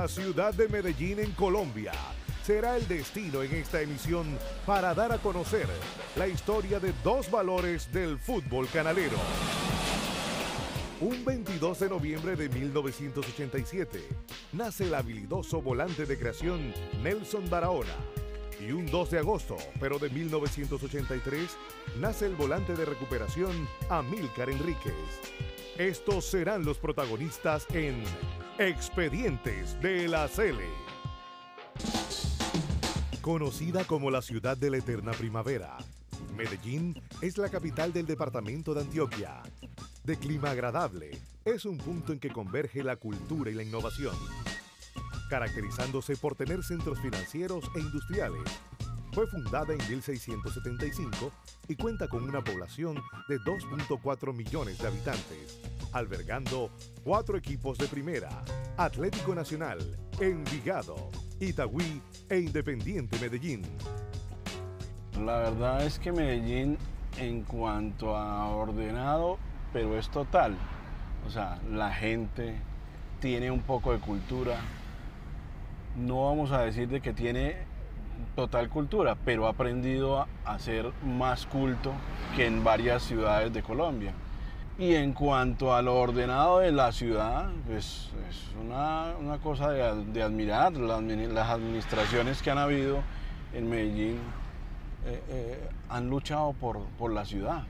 La ciudad de Medellín en Colombia será el destino en esta emisión para dar a conocer la historia de dos valores del fútbol canalero. Un 22 de noviembre de 1987 nace el habilidoso volante de creación Nelson Barahona. Y un 2 de agosto, pero de 1983, nace el volante de recuperación Amílcar Enríquez. Estos serán los protagonistas en Expedientes de la Cele. Conocida como la ciudad de la eterna primavera, Medellín es la capital del departamento de Antioquia. De clima agradable, es un punto en que converge la cultura y la innovación, caracterizándose por tener centros financieros e industriales. Fue fundada en 1675 y cuenta con una población de 2.4 millones de habitantes, albergando cuatro equipos de primera, Atlético Nacional, Envigado, Itagüí e Independiente Medellín. La verdad es que Medellín en cuanto a ordenado, pero es total. O sea, la gente tiene un poco de cultura. No vamos a decir de que tiene total cultura, pero ha aprendido a, ser más culto que en varias ciudades de Colombia. Y en cuanto a lo ordenado de la ciudad, pues es una, cosa de, admirar. Las, administraciones que han habido en Medellín eh, eh, han luchado por, por la ciudad.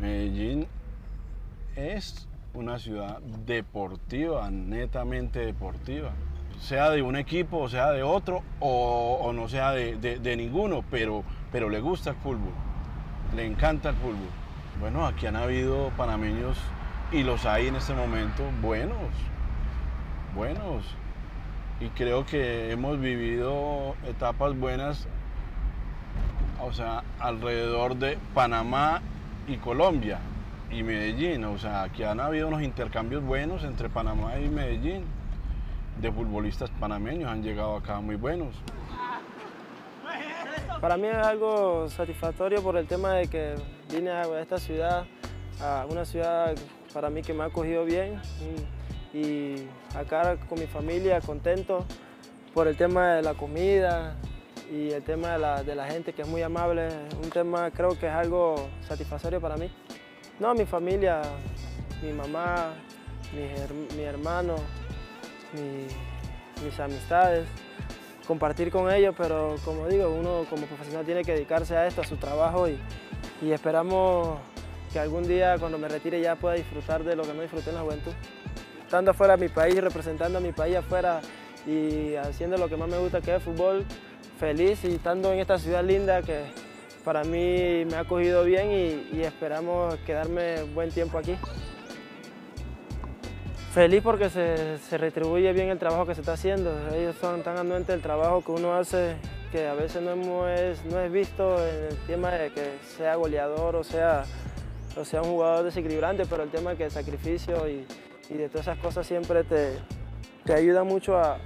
Medellín es una ciudad deportiva, netamente deportiva. Sea de un equipo, o sea de otro, o, no sea de, de, ninguno, pero, pero le gusta el fútbol, le encanta el fútbol. Bueno, aquí han habido panameños y los hay en este momento buenos, buenos. Y creo que hemos vivido etapas buenas, o sea, alrededor de Panamá y Colombia y Medellín. O sea, aquí han habido unos intercambios buenos entre Panamá y Medellín. De futbolistas panameños han llegado acá muy buenos. Para mí es algo satisfactorio por el tema de que vine a esta ciudad, a una ciudad para mí que me ha acogido bien y, acá con mi familia contento por el tema de la comida y el tema de la, gente que es muy amable. Un tema creo que es algo satisfactorio para mí. No, mi familia, mi mamá, mi, hermano, mis amistades compartir con ellos, pero como digo, uno como profesional tiene que dedicarse a esto, a su trabajo y, esperamos que algún día cuando me retire ya pueda disfrutar de lo que no disfruté en la juventud. Estando afuera de mi país, representando a mi país afuera y haciendo lo que más me gusta que es fútbol, feliz y estando en esta ciudad linda que para mí me ha acogido bien y esperamos quedarme buen tiempo aquí. Feliz porque se, retribuye bien el trabajo que se está haciendo. Ellos son tan anuentes del trabajo que uno hace que a veces no es, no es visto en el tema de que sea goleador o sea, o sea un jugador desequilibrante, pero el tema de que el sacrificio y, de todas esas cosas siempre te, te ayuda mucho a,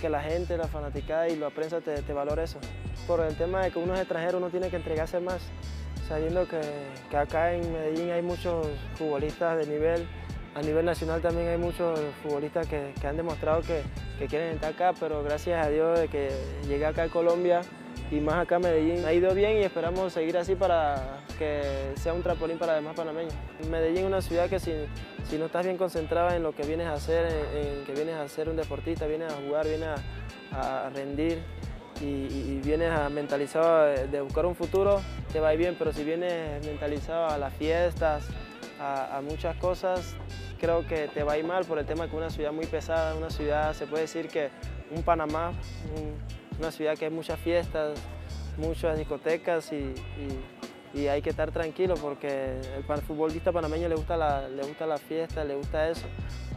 que la gente, la fanaticada y la prensa te, te valore eso. Por el tema de que uno es extranjero, uno tiene que entregarse más, sabiendo que, que acá en Medellín hay muchos futbolistas de nivel a nivel nacional también hay muchos futbolistas que, han demostrado que, quieren estar acá, pero gracias a Dios de que llegué acá a Colombia y más acá a Medellín ha ido bien y esperamos seguir así para que sea un trampolín para demás panameños. Medellín es una ciudad que si, no estás bien concentrada en lo que vienes a hacer, en, que vienes a ser un deportista, vienes a jugar, vienes a, rendir y, vienes a mentalizado de, buscar un futuro, te va a ir bien, pero si vienes mentalizado a las fiestas, a muchas cosas, creo que te va a ir mal por el tema que es una ciudad muy pesada, una ciudad, se puede decir que un Panamá, una ciudad que hay muchas fiestas, muchas discotecas y, hay que estar tranquilo porque el futbolista panameño le gusta, la, le gusta la fiesta, le gusta eso,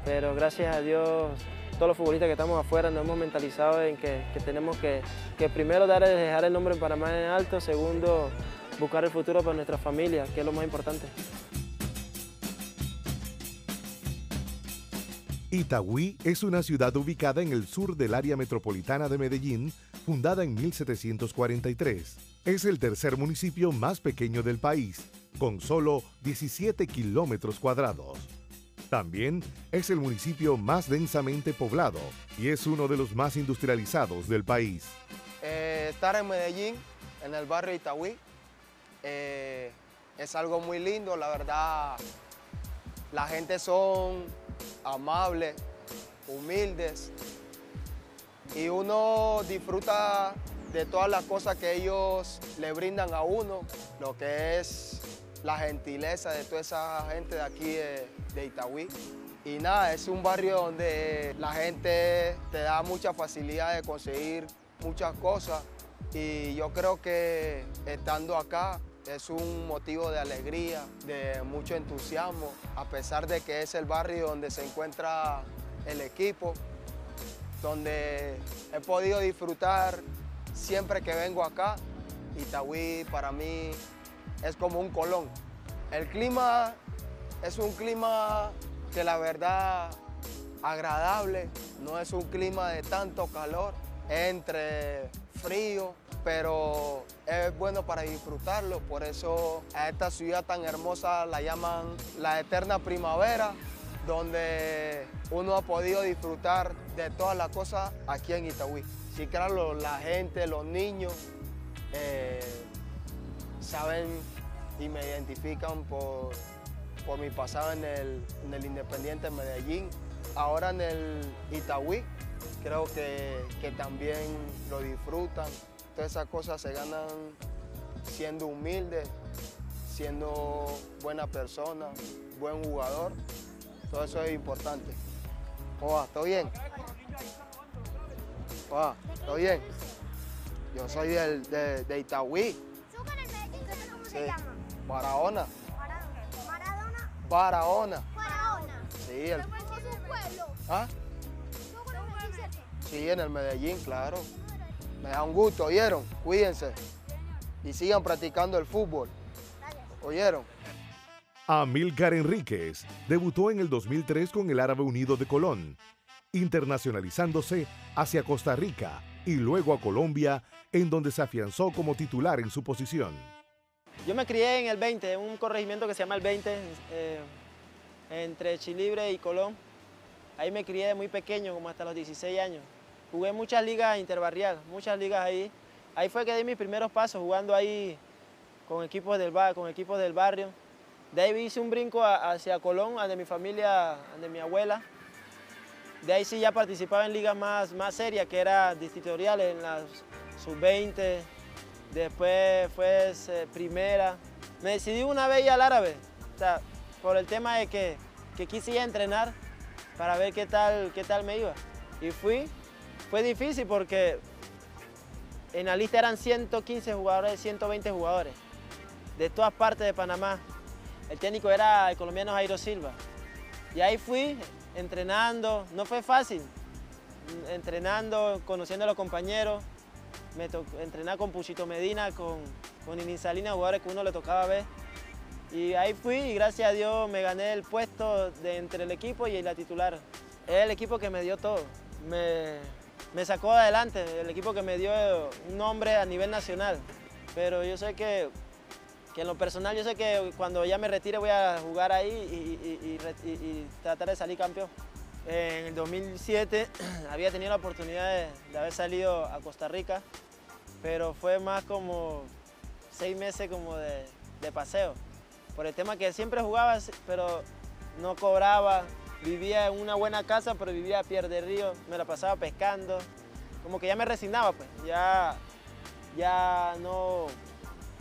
pero gracias a Dios todos los futbolistas que estamos afuera nos hemos mentalizado en que, tenemos que, que, primero dar, dejar el nombre en Panamá en alto, segundo buscar el futuro para nuestra familia, que es lo más importante. Itagüí es una ciudad ubicada en el sur del área metropolitana de Medellín, fundada en 1743. Es el tercer municipio más pequeño del país, con solo 17 kilómetros cuadrados. También es el municipio más densamente poblado y es uno de los más industrializados del país. Eh, estar en Medellín, en el barrio Itagüí, eh, es algo muy lindo, la verdad. La gente son amables, humildes y uno disfruta de todas las cosas que ellos le brindan a uno, lo que es la gentileza de toda esa gente de aquí de, Itagüí. Y nada, es un barrio donde la gente te da mucha facilidad de conseguir muchas cosas y yo creo que estando acá es un motivo de alegría, de mucho entusiasmo, a pesar de que es el barrio donde se encuentra el equipo, donde he podido disfrutar siempre que vengo acá. Itagüí para mí es como un colón. El clima es un clima que la verdad agradable, no es un clima de tanto calor, entre frío, pero es bueno para disfrutarlo, por eso a esta ciudad tan hermosa la llaman la eterna primavera, donde uno ha podido disfrutar de todas las cosas aquí en Itagüí. Sí, claro, la gente, los niños eh, saben y me identifican por, por mi pasado en el, en el Independiente Medellín, ahora en el Itagüí, creo que, que también lo disfrutan. Todas esas cosas se ganan siendo humilde, siendo buena persona, buen jugador. Todo eso es importante. Oa, ¿todo bien? Oa, ¿todo bien? Yo soy del, de, de Itagüí. ¿Cómo se llama? Barahona. Maradona. Barahona. Barahona. Sí, el, ¿Es un pueblo? ¿ah? Sí, en el Medellín, claro. Me da un gusto, ¿oyeron? Cuídense. Y sigan practicando el fútbol. ¿Oyeron? Amílcar Enríquez debutó en el 2003 con el Árabe Unido de Colón, internacionalizándose hacia Costa Rica y luego a Colombia, en donde se afianzó como titular en su posición. Yo me crié en el 20, en un corregimiento que se llama el 20, eh, entre Chilibre y Colón. Ahí me crié de muy pequeño, como hasta los 16 años. Jugué muchas ligas interbarrial, muchas ligas ahí. Ahí fue que di mis primeros pasos, jugando ahí con equipos del, con equipos del barrio. De ahí hice un brinco a- hacia Colón, a de mi familia, a de mi abuela. De ahí sí ya participaba en ligas más, más serias, que eran distritoriales, en las sub-20, después fue eh, primera. Me decidí una vez ir al árabe, o sea, por el tema de que, que quise ir a entrenar para ver qué tal, qué tal me iba. Y fui, fue difícil porque en la lista eran 115 jugadores, 120 jugadores, de todas partes de Panamá. El técnico era el colombiano Jairo Silva. Y ahí fui entrenando, no fue fácil, entrenando, conociendo a los compañeros. Me tocó entrenar con Puchito Medina, con, con Inin Salinas, jugadores que uno le tocaba ver. Y ahí fui y gracias a Dios me gané el puesto de entre el equipo y la titular. Es el equipo que me dio todo. Me, me sacó adelante, el equipo que me dio un nombre a nivel nacional. Pero yo sé que, que en lo personal, yo sé que cuando ya me retire voy a jugar ahí y, tratar de salir campeón. En el 2007 había tenido la oportunidad de, de haber salido a Costa Rica, pero fue más como seis meses como de, de paseo. Por el tema que siempre jugaba, pero no cobraba, vivía en una buena casa, pero vivía a pie de río, me la pasaba pescando. Como que ya me resignaba, pues, ya, ya no,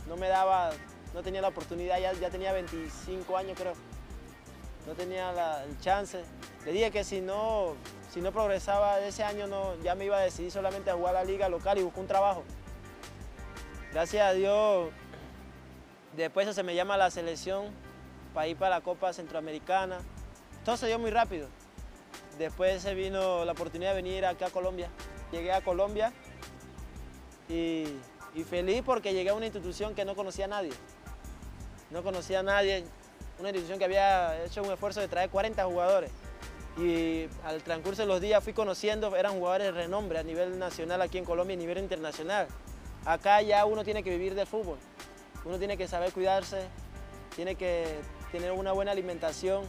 no me daba, no tenía la oportunidad, ya, ya tenía 25 años creo, no tenía la- el chance. Le dije que si no, si no progresaba ese año, no, ya me iba a decidir solamente a jugar la liga local y buscar un trabajo. Gracias a Dios, después se me llama a la selección para ir para la Copa Centroamericana. Todo se dio muy rápido. Después se vino la oportunidad de venir acá a Colombia. Llegué a Colombia y, feliz porque llegué a una institución que no conocía a nadie. No conocía a nadie, una institución que había hecho un esfuerzo de traer 40 jugadores. Y al transcurso de los días fui conociendo, eran jugadores de renombre a nivel nacional aquí en Colombia y a nivel internacional. Acá ya uno tiene que vivir del fútbol, uno tiene que saber cuidarse, tiene que tener una buena alimentación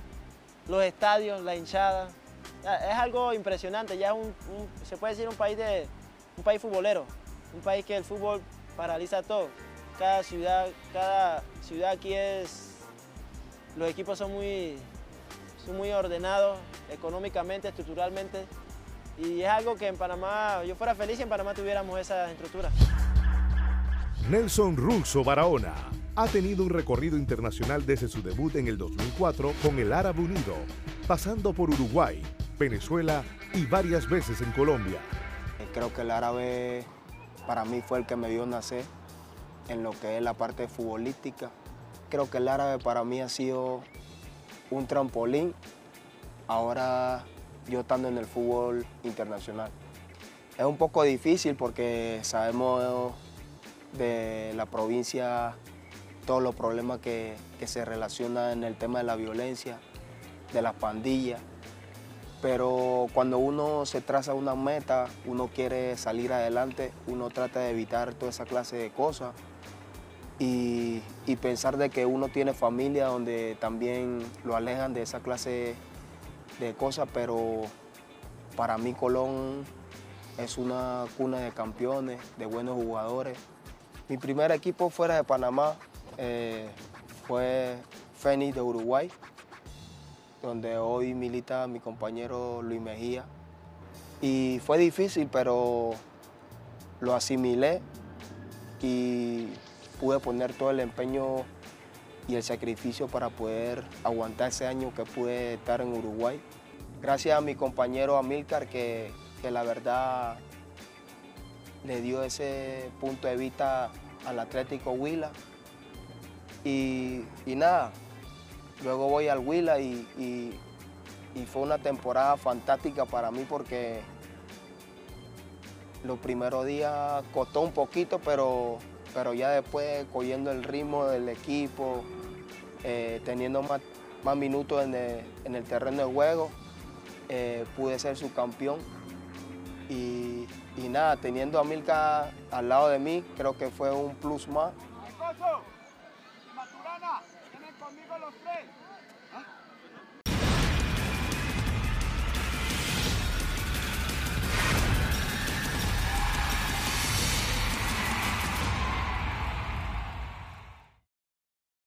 los estadios, la hinchada. Es algo impresionante, ya es un, se puede decir un país, de, un país futbolero, un país que el fútbol paraliza todo. Cada ciudad, cada ciudad aquí es, los equipos son muy, son muy ordenados económicamente, estructuralmente, y es algo que en Panamá, yo fuera feliz si en Panamá tuviéramos esa estructura. Nelson Russo Barahona ha tenido un recorrido internacional desde su debut en el 2004 con el Árabe Unido, pasando por Uruguay, Venezuela y varias veces en Colombia. Creo que el árabe para mí fue el que me vio nacer en lo que es la parte futbolística. Creo que el árabe para mí ha sido un trampolín. Ahora yo estando en el fútbol internacional. Es un poco difícil porque sabemos de la provincia todos los problemas que, se relacionan en el tema de la violencia, de las pandillas. Pero cuando uno se traza una meta, uno quiere salir adelante, uno trata de evitar toda esa clase de cosas y, y pensar de que uno tiene familia donde también lo alejan de esa clase de cosas, pero para mí Colón es una cuna de campeones, de buenos jugadores. Mi primer equipo fuera de Panamá eh, fue Fénix de Uruguay, donde hoy milita mi compañero Luis Mejía. Y fue difícil, pero lo asimilé y pude poner todo el empeño y el sacrificio para poder aguantar ese año que pude estar en Uruguay gracias a mi compañero Amilcar que, la verdad le dio ese punto de vista al Atlético Huila. Y, nada, luego voy al Huila y, fue una temporada fantástica para mí porque los primeros días costó un poquito, pero, pero ya después cogiendo el ritmo del equipo, eh, teniendo más, minutos en el terreno de juego, eh, pude ser su campeón. Y, nada, teniendo a Milka al lado de mí, creo que fue un plus más. Conmigo los tres.